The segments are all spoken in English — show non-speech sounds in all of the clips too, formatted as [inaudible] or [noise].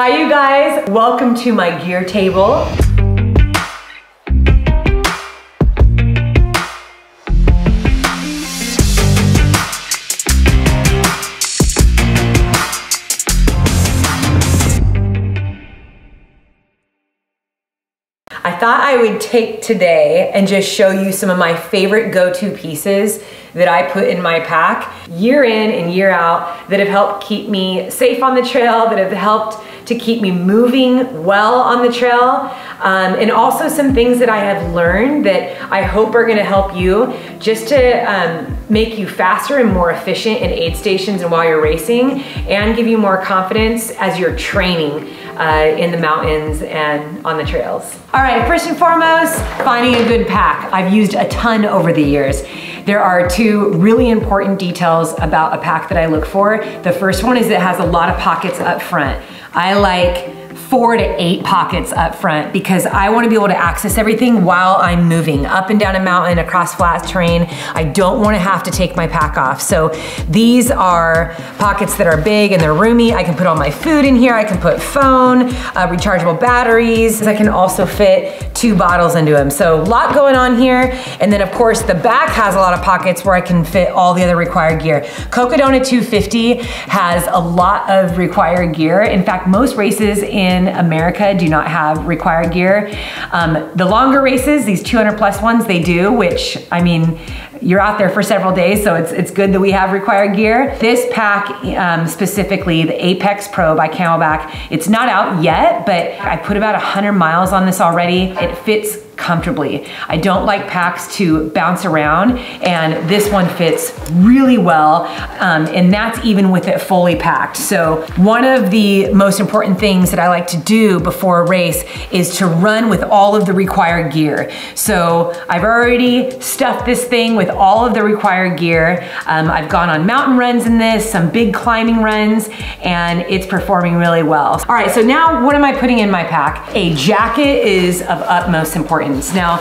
Hi you guys, welcome to my gear table. I thought I would take today and just show you some of my favorite go-to pieces that I put in my pack year in and year out that have helped keep me safe on the trail, that have helped to keep me moving well on the trail, um, and also some things that I have learned that I hope are gonna help you just to um, make you faster and more efficient in aid stations and while you're racing, and give you more confidence as you're training uh, in the mountains and on the trails. All right, first and foremost, finding a good pack. I've used a ton over the years. There are two really important details about a pack that I look for. The first one is it has a lot of pockets up front. I like four to eight pockets up front because I wanna be able to access everything while I'm moving up and down a mountain, across flat terrain. I don't wanna have to take my pack off. So these are pockets that are big and they're roomy. I can put all my food in here. I can put phone, uh, rechargeable batteries. I can also fit two bottles into them. So a lot going on here. And then of course the back has a lot of pockets where I can fit all the other required gear. Cocodona 250 has a lot of required gear. In fact, most races in in America do not have required gear. Um, the longer races, these 200 plus ones, they do, which I mean, you're out there for several days, so it's, it's good that we have required gear. This pack um, specifically, the Apex Pro by CamelBak, it's not out yet, but I put about 100 miles on this already. It fits comfortably. I don't like packs to bounce around and this one fits really well um, and that's even with it fully packed. So one of the most important things that I like to do before a race is to run with all of the required gear. So I've already stuffed this thing with all of the required gear. Um, I've gone on mountain runs in this, some big climbing runs, and it's performing really well. All right, so now what am I putting in my pack? A jacket is of utmost importance now,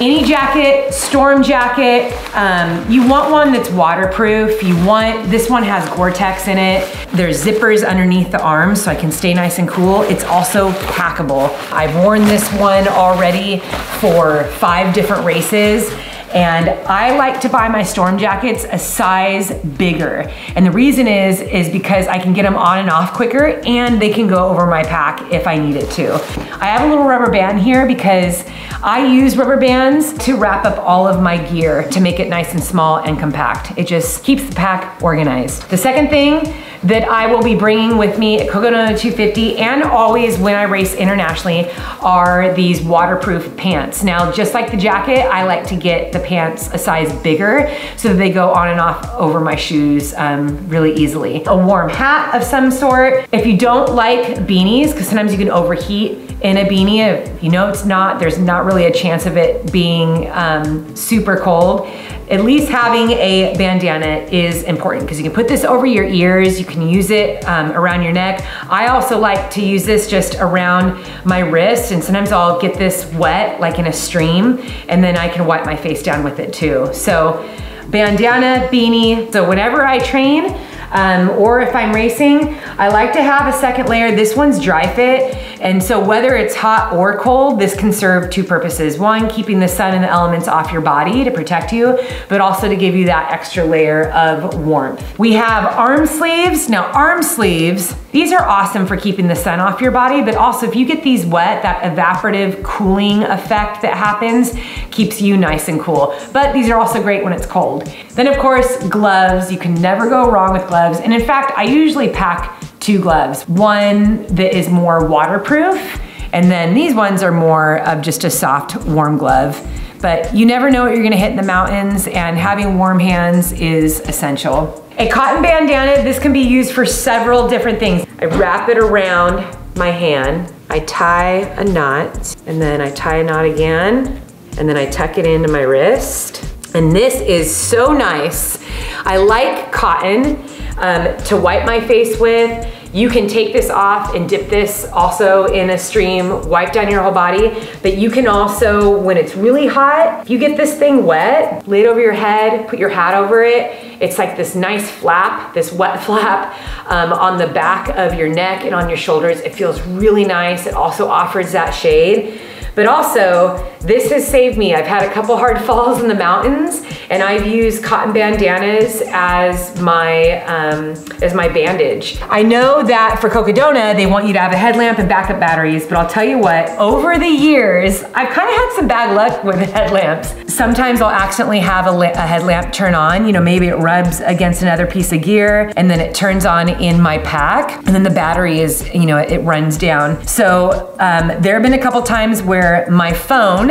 any jacket, storm jacket, um, you want one that's waterproof. You want, this one has Gore-Tex in it. There's zippers underneath the arms so I can stay nice and cool. It's also packable. I've worn this one already for five different races and I like to buy my storm jackets a size bigger. And the reason is, is because I can get them on and off quicker and they can go over my pack if I need it to. I have a little rubber band here because I use rubber bands to wrap up all of my gear to make it nice and small and compact. It just keeps the pack organized. The second thing that I will be bringing with me at Cocodona 250 and always when I race internationally are these waterproof pants. Now, just like the jacket, I like to get the pants a size bigger so that they go on and off over my shoes um, really easily. A warm hat of some sort. If you don't like beanies, because sometimes you can overheat in a beanie, you know it's not, there's not really a chance of it being um, super cold at least having a bandana is important because you can put this over your ears, you can use it um, around your neck. I also like to use this just around my wrist and sometimes I'll get this wet like in a stream and then I can wipe my face down with it too. So bandana, beanie, so whenever I train, um, or if I'm racing, I like to have a second layer. This one's Dri-FIT. And so whether it's hot or cold, this can serve two purposes. One, keeping the sun and the elements off your body to protect you, but also to give you that extra layer of warmth. We have arm sleeves. Now arm sleeves, these are awesome for keeping the sun off your body, but also if you get these wet, that evaporative cooling effect that happens keeps you nice and cool. But these are also great when it's cold. Then of course, gloves. You can never go wrong with gloves. And in fact, I usually pack two gloves. One that is more waterproof, and then these ones are more of just a soft, warm glove. But you never know what you're gonna hit in the mountains, and having warm hands is essential. A cotton bandana, this can be used for several different things. I wrap it around my hand, I tie a knot, and then I tie a knot again, and then I tuck it into my wrist. And this is so nice. I like cotton um, to wipe my face with. You can take this off and dip this also in a stream, wipe down your whole body. But you can also, when it's really hot, if you get this thing wet, lay it over your head, put your hat over it. It's like this nice flap, this wet [laughs] flap um, on the back of your neck and on your shoulders. It feels really nice. It also offers that shade. But also, this has saved me. I've had a couple hard [laughs] falls in the mountains and I've used cotton bandanas as my, um, as my bandage. I know that for Cocodona, they want you to have a headlamp and backup batteries, but I'll tell you what, over the years, I've kind of had some bad luck [laughs] with headlamps. Sometimes I'll accidentally have a, a headlamp turn on, you know, maybe it rubs against another piece of gear and then it turns on in my pack and then the battery is, you know, it runs down. So um, there have been a couple times where my phone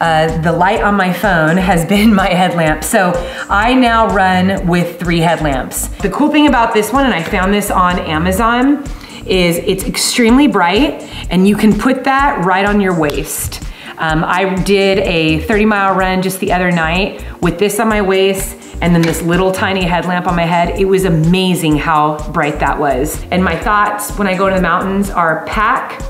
uh, the light on my phone has been [laughs] my headlamp. So I now run with three headlamps. The cool thing about this one, and I found this on Amazon, is it's extremely bright and you can put that right on your waist. Um, I did a 30 mile run just the other night with this on my waist and then this little tiny headlamp on my head. It was amazing how bright that was. And my thoughts when I go to the mountains are pack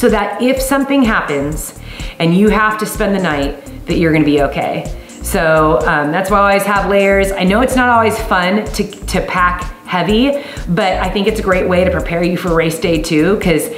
so that if something happens, and you have to spend the night that you're gonna be okay. So um, that's why I always have layers. I know it's not always fun to, to pack heavy, but I think it's a great way to prepare you for race day too, because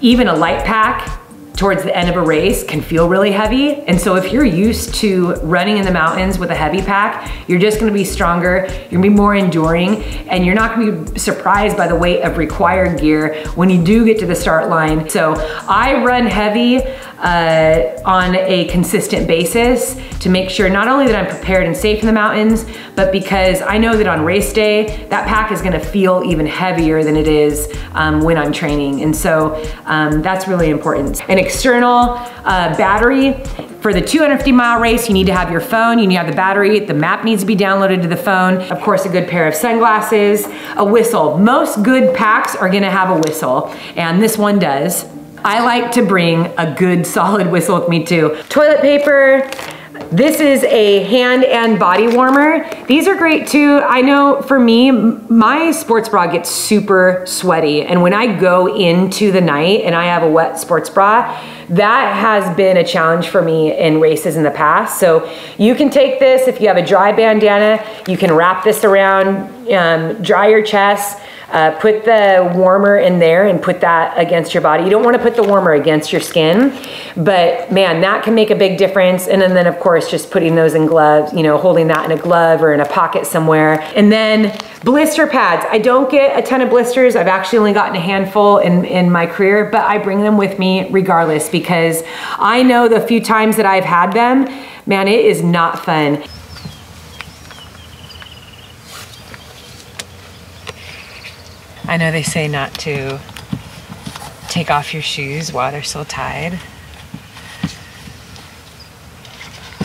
even a light pack towards the end of a race can feel really heavy. And so if you're used to running in the mountains with a heavy pack, you're just gonna be stronger, you're gonna be more enduring, and you're not gonna be surprised by the weight of required gear when you do get to the start line. So I run heavy uh, on a consistent basis to make sure not only that I'm prepared and safe in the mountains, but because I know that on race day, that pack is gonna feel even heavier than it is um, when I'm training. And so um, that's really important. An external uh, battery. For the 250 mile race, you need to have your phone, you need to have the battery, the map needs to be downloaded to the phone. Of course, a good pair of sunglasses, a whistle. Most good packs are gonna have a whistle, and this one does. I like to bring a good solid whistle with me too. Toilet paper, this is a hand and body warmer. These are great too. I know for me, my sports bra gets super sweaty. And when I go into the night and I have a wet sports bra, that has been a challenge for me in races in the past. So you can take this, if you have a dry bandana, you can wrap this around, um, dry your chest, uh, put the warmer in there and put that against your body. You don't want to put the warmer against your skin, but man, that can make a big difference. And then, then of course, just putting those in gloves, you know, holding that in a glove or in a pocket somewhere. And then blister pads. I don't get a ton of blisters. I've actually only gotten a handful in, in my career, but I bring them with me regardless because I know the few times that I've had them, man, it is not fun. I know they say not to take off your shoes while they're still tied.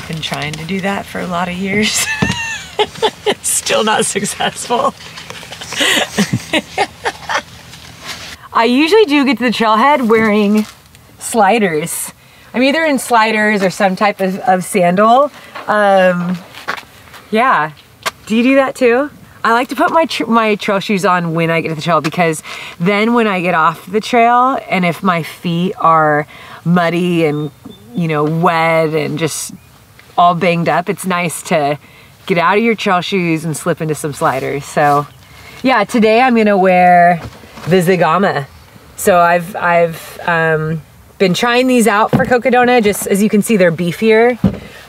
Been trying to do that for a lot of years. [laughs] still not successful. [laughs] I usually do get to the trailhead wearing sliders. I'm either in sliders or some type of, of sandal. Um, yeah. Do you do that too? I like to put my my trail shoes on when I get to the trail because then when I get off the trail and if my feet are muddy and you know wet and just all banged up, it's nice to get out of your trail shoes and slip into some sliders. So yeah, today I'm gonna wear the Zegama. So I've I've um, been trying these out for Cocodona. Just as you can see, they're beefier.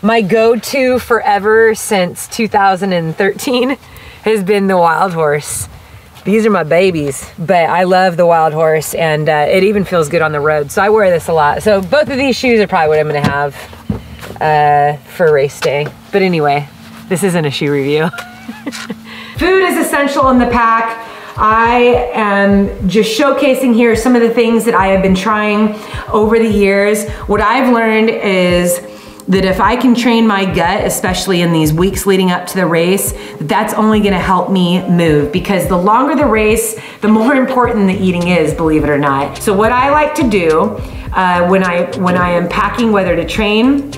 My go-to forever since 2013 has been the Wildhorse. These are my babies, but I love the Wildhorse and uh, it even feels good on the road. So I wear this a lot. So both of these shoes are probably what I'm gonna have uh, for race day. But anyway, this isn't a shoe review. [laughs] Food is essential in the pack. I am just showcasing here some of the things that I have been trying over the years. What I've learned is that if I can train my gut, especially in these weeks leading up to the race, that's only gonna help me move because the longer the race, the more important the eating is, believe it or not. So what I like to do uh, when, I, when I am packing whether to train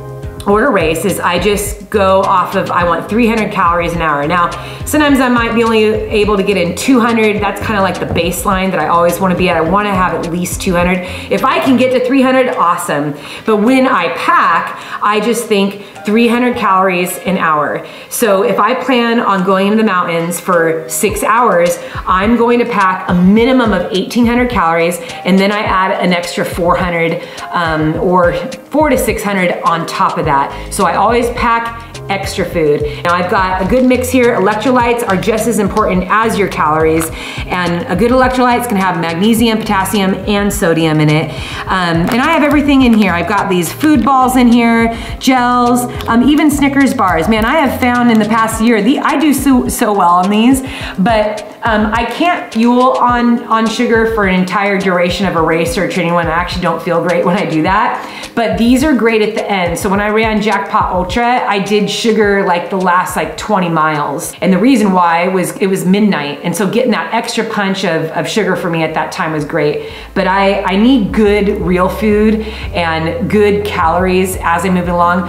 or a race is I just go off of, I want 300 calories an hour. Now, sometimes I might be only able to get in 200. That's kind of like the baseline that I always wanna be at. I wanna have at least 200. If I can get to 300, awesome. But when I pack, I just think 300 calories an hour. So if I plan on going into the mountains for six hours, I'm going to pack a minimum of 1800 calories and then I add an extra 400 um, or four to 600 on top of that. So I always pack extra food. Now I've got a good mix here. Electrolytes are just as important as your calories. And a good electrolyte can have magnesium, potassium, and sodium in it. Um, and I have everything in here. I've got these food balls in here, gels, um, even Snickers bars. Man, I have found in the past year, the, I do so, so well on these, but um, I can't fuel on, on sugar for an entire duration of a race or training when I actually don't feel great when I do that. But these are great at the end. So when I ran Jackpot Ultra, I did sugar like the last like 20 miles. And the reason why was it was midnight. And so getting that extra punch of, of sugar for me at that time was great. But I, I need good real food and good calories as I move along.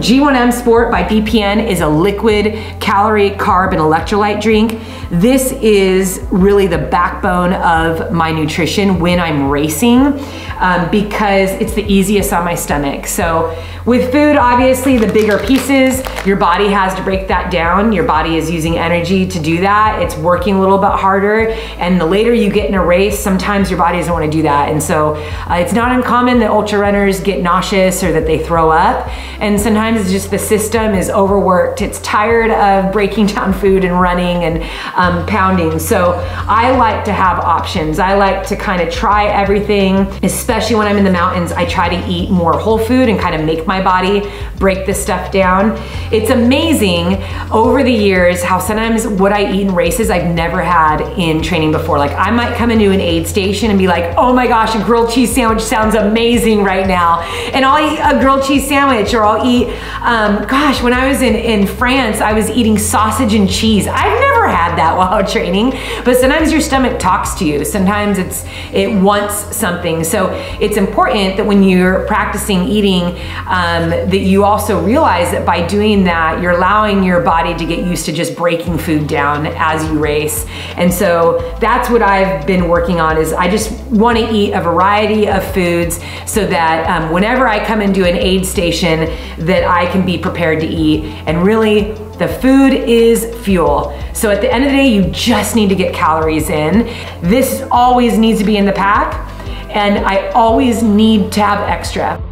G1M Sport by BPN is a liquid calorie, carb, and electrolyte drink. This is really the backbone of my nutrition when I'm racing um, because it's the easiest on my stomach. So with food, obviously the bigger pieces, your body has to break that down. Your body is using energy to do that. It's working a little bit harder. And the later you get in a race, sometimes your body doesn't want to do that. And so uh, it's not uncommon that ultra runners get nauseous or that they throw up. And sometimes it's just the system is overworked. It's tired of breaking [laughs] down food and running and um, pounding. So I like to have options. I like to kind of try everything, especially when I'm in the mountains. I try to eat more whole food and kind of make my body break this stuff down. It's amazing over the years how sometimes what I eat in races I've never had in training before. Like I might come into an aid station and be like, oh my gosh, a grilled cheese sandwich sounds amazing right now. And I'll eat a grilled cheese sandwich or I'll eat, um, gosh, when I was in, in France, I was eating sausage and cheese. I've never had that [laughs] while training, but sometimes your stomach talks to you. Sometimes it's it wants something. So it's important that when you're practicing eating, um, that you also realize that by doing that, you're allowing your body to get used to just breaking food down as you race. And so that's what I've been working on is I just want to eat a variety of foods so that um, whenever I come into an aid station that I can be prepared to eat and really the food is fuel. So at the end of the day, you just need to get calories in. This always needs to be in the pack and I always need to have extra.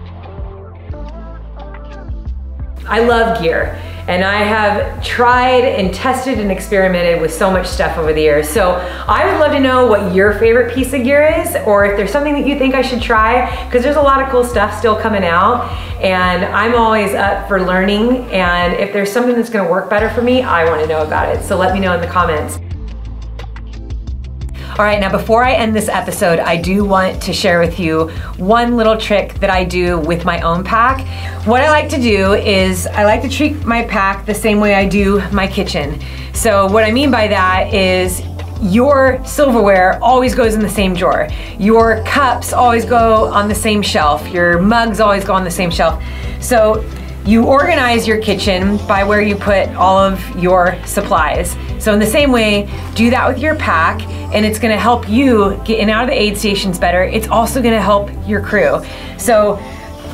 I love gear and I have tried and tested and experimented with so much stuff over the years. So I would love to know what your favorite piece of gear is or if there's something that you think I should try because there's a lot of cool stuff still coming out and I'm always up for learning and if there's something that's gonna work better for me, I wanna know about it. So let me know in the comments. All right, now before I end this episode, I do want to share with you one little trick that I do with my own pack. What I like to do is I like to treat my pack the same way I do my kitchen. So what I mean by that is your silverware always goes in the same drawer. Your cups always go on the same shelf. Your mugs always go on the same shelf. So you organize your kitchen by where you put all of your supplies. So in the same way, do that with your pack and it's gonna help you get in out of the aid stations better. It's also gonna help your crew. So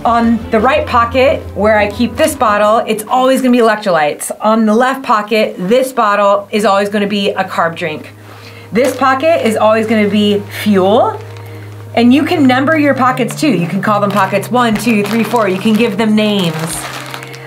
on the right pocket where I keep this bottle, it's always gonna be electrolytes. On the left pocket, this bottle is always gonna be a carb drink. This pocket is always gonna be fuel. And you can number your pockets too. You can call them pockets one, two, three, four. You can give them names.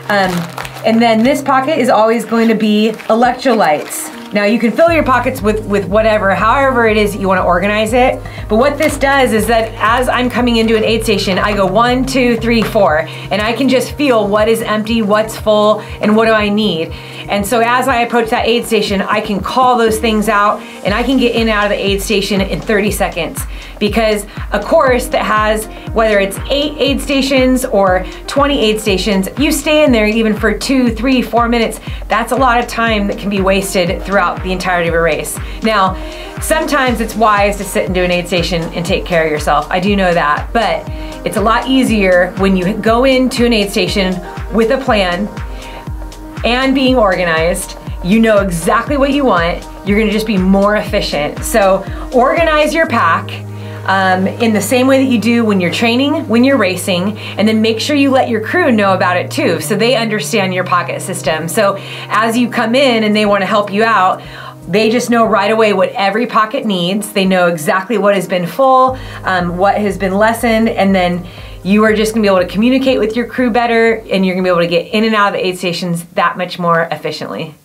Um, and then this pocket is always going to be electrolytes. Now you can fill your pockets with, with whatever, however it is that you wanna organize it. But what this does is that as I'm coming into an aid station, I go one, two, three, four, and I can just feel what is empty, what's full, and what do I need. And so as I approach that aid station, I can call those things out and I can get in and out of the aid station in 30 seconds. Because a course that has, whether it's eight aid stations or 20 aid stations, you stay in there even for two, three, four minutes. That's a lot of time that can be wasted throughout the entirety of a race. Now, sometimes it's wise to sit and do an aid station and take care of yourself. I do know that, but it's a lot easier when you go into an aid station with a plan and being organized, you know exactly what you want. You're gonna just be more efficient. So organize your pack um, in the same way that you do when you're training, when you're racing, and then make sure you let your crew know about it too so they understand your pocket system. So as you come in and they wanna help you out, they just know right away what every pocket needs. They know exactly what has been full, um, what has been lessened, and then you are just gonna be able to communicate with your crew better and you're gonna be able to get in and out of the aid stations that much more efficiently.